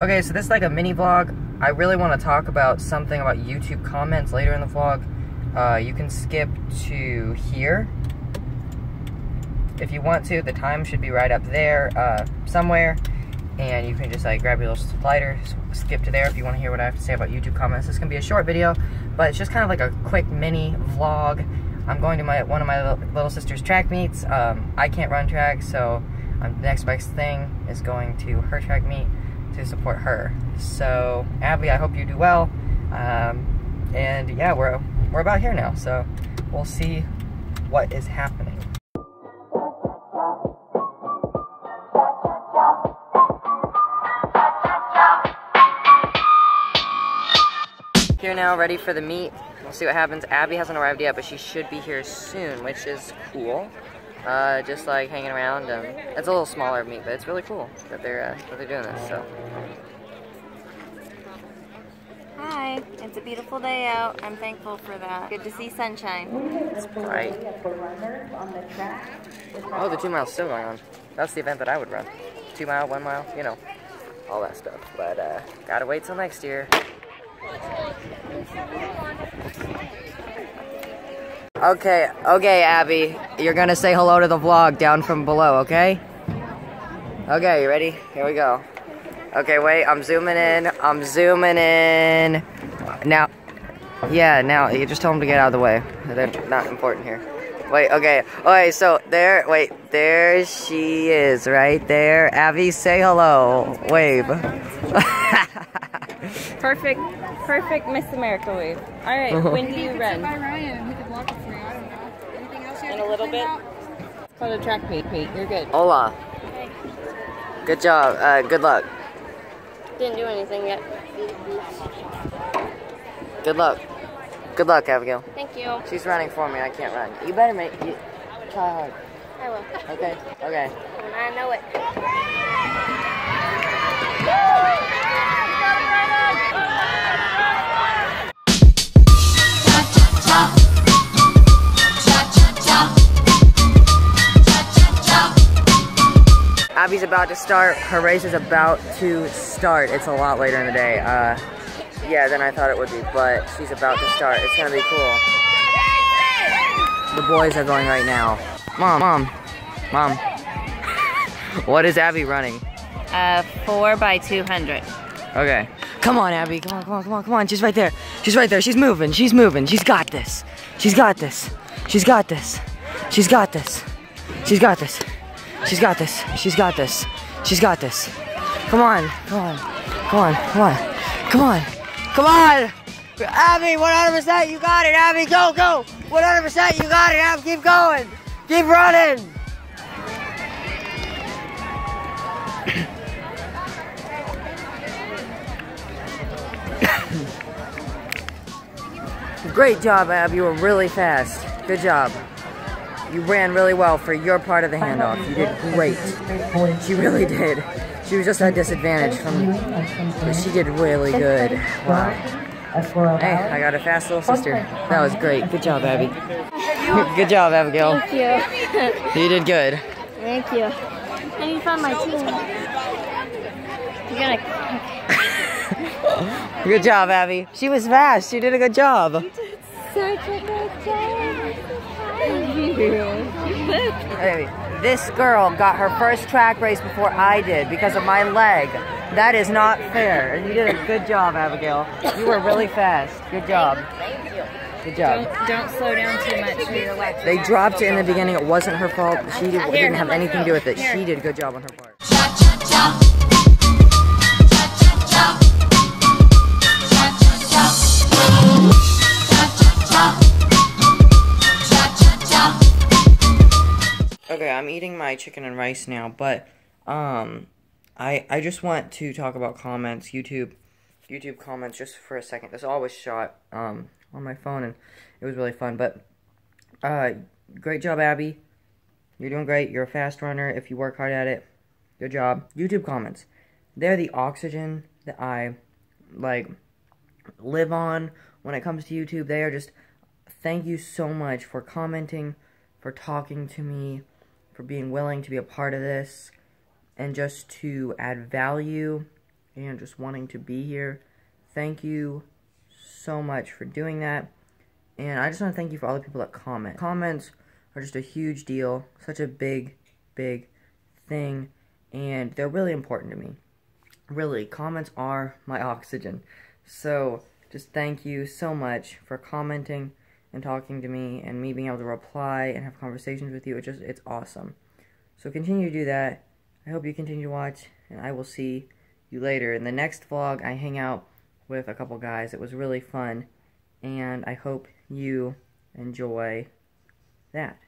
Okay, so this is like a mini vlog. I really want to talk about something about YouTube comments later in the vlog. Uh, you can skip to here. If you want to, the time should be right up there uh, somewhere. And you can just like grab your little slider, skip to there if you want to hear what I have to say about YouTube comments. This to be a short video, but it's just kind of like a quick mini vlog. I'm going to my one of my little sister's track meets. Um, I can't run track, so um, the next best thing is going to her track meet to support her. So, Abby, I hope you do well. Um, and yeah, we're, we're about here now, so we'll see what is happening. Here now, ready for the meet. We'll see what happens. Abby hasn't arrived yet, but she should be here soon, which is cool uh, just like hanging around. Um, it's a little smaller meet, but it's really cool that they're uh, that they're doing this. So. Hi, it's a beautiful day out. I'm thankful for that. Good to see sunshine. It's bright. Oh, the two miles still going on. That's the event that I would run. Two mile, one mile, you know, all that stuff. But uh, gotta wait till next year. Okay, okay, Abby. You're gonna say hello to the vlog down from below, okay? Okay, you ready? Here we go. Okay, wait, I'm zooming in. I'm zooming in. Now, yeah, now, you just tell them to get out of the way. They're not important here. Wait, okay. Okay, so there, wait, there she is, right there. Abby, say hello. Wave. perfect, perfect Miss America wave. All right, when do you run? In a little bit. It's called a track meet. Pete, you're good. Hola. Good job. Uh, good luck. Didn't do anything yet. Good luck. Good luck, Abigail. Thank you. She's running for me. I can't run. You better make. You, try hard. I will. Okay. Okay. I know it. Abby's about to start. Her race is about to start. It's a lot later in the day. Uh, yeah, than I thought it would be, but she's about to start. It's gonna be cool. The boys are going right now. Mom, mom, mom. what is Abby running? Uh, four by 200. Okay. Come on, Abby. Come on, come on, come on, come on. She's right there. She's right there. She's moving. She's moving. She's got this. She's got this. She's got this. She's got this. She's got this. She's got this. She's got this. She's got this. She's got this. Come on. Come on. Come on. Come on. Come on. Come on. Abby, 100%. You got it, Abby. Go, go. 100%. You got it, Abby. Keep going. Keep running. Great job, Ab. You were really fast. Good job. You ran really well for your part of the handoff. You did great. She really did. She was just at a disadvantage from, but she did really good. Wow. Hey, I got a fast little sister. That was great. Good job, Abby. good job, Abigail. Thank you. You did good. Thank you. I need to find my team. You're gonna. good job, Abby. She was fast. She did a good job. You did such a good job. Hey, this girl got her first track race before I did because of my leg. That is not fair. And you did a good job, Abigail. You were really fast. Good job. Thank you. Good job. Don't, don't slow down too much for your leg. They dropped it in the beginning. It wasn't her fault. She didn't have anything to do with it. She did a good job on her part. I'm eating my chicken and rice now, but um I I just want to talk about comments, YouTube YouTube comments just for a second. This all was shot um on my phone and it was really fun, but uh great job Abby. You're doing great. You're a fast runner if you work hard at it. Good job. YouTube comments. They're the oxygen that I like live on when it comes to YouTube. They are just thank you so much for commenting, for talking to me for being willing to be a part of this and just to add value and just wanting to be here. Thank you so much for doing that. And I just want to thank you for all the people that comment. Comments are just a huge deal, such a big, big thing, and they're really important to me. Really, comments are my oxygen. So, just thank you so much for commenting and talking to me and me being able to reply and have conversations with you. It just it's awesome. So continue to do that. I hope you continue to watch and I will see you later. In the next vlog I hang out with a couple guys. It was really fun and I hope you enjoy that.